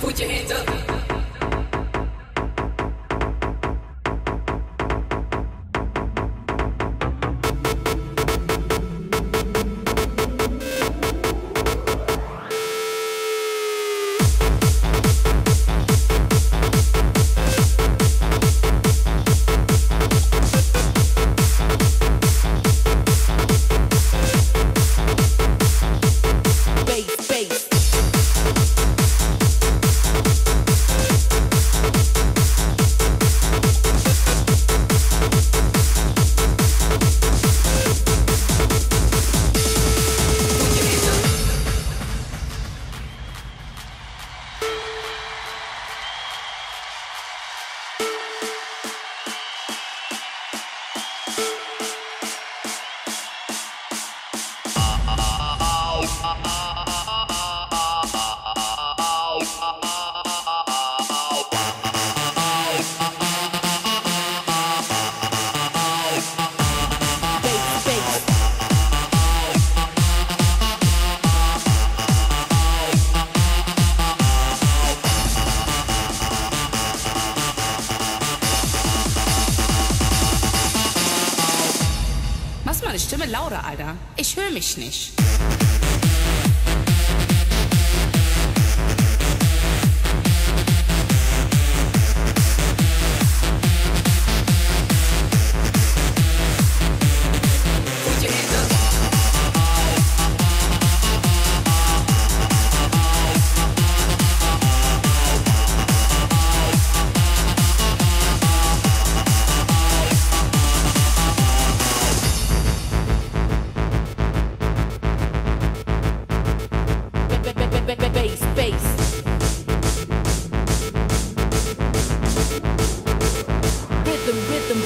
Put your hands up. Mach's meine Stimme lauter, Alter. Ich höre mich nicht. Ba- ba- ba- ba- ba- bass, bass. Rhythm, rhythm,